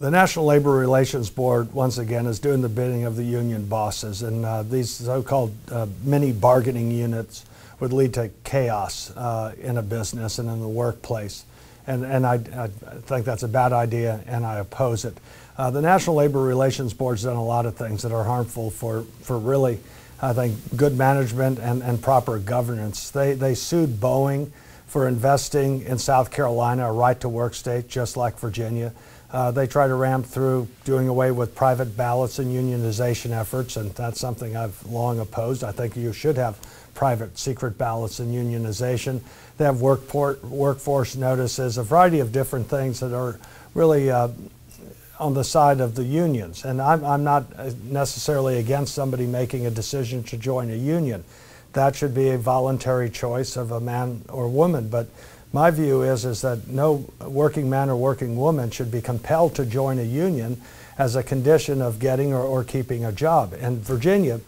The National Labor Relations Board, once again, is doing the bidding of the union bosses, and uh, these so called uh, mini bargaining units would lead to chaos uh, in a business and in the workplace. And, and I, I, think that's a bad idea, and I oppose it. Uh, the National Labor Relations Board's done a lot of things that are harmful for, for really, I think, good management and, and proper governance. They, they sued Boeing for investing in South Carolina, a right to work state, just like Virginia. Uh, they try to ram through doing away with private ballots and unionization efforts, and that's something I've long opposed. I think you should have private secret ballots and unionization. They have workport, workforce notices, a variety of different things that are really uh, on the side of the unions. And I'm, I'm not necessarily against somebody making a decision to join a union. That should be a voluntary choice of a man or woman. But my view is, is that no working man or working woman should be compelled to join a union as a condition of getting or, or keeping a job. And Virginia,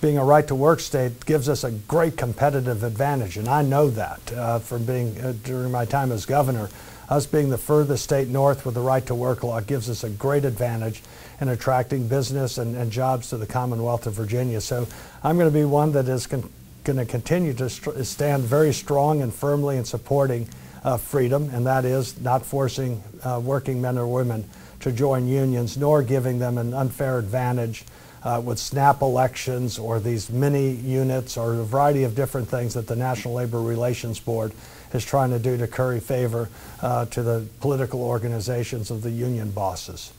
being a right to work state, gives us a great competitive advantage. And I know that uh, from being, uh, during my time as governor, us being the furthest state north with the right to work law gives us a great advantage in attracting business and, and jobs to the Commonwealth of Virginia. So I'm going to be one that is going to continue to stand very strong and firmly in supporting uh, freedom, and that is not forcing uh, working men or women to join unions, nor giving them an unfair advantage uh, with snap elections or these mini units or a variety of different things that the National Labor Relations Board is trying to do to curry favor uh, to the political organizations of the union bosses.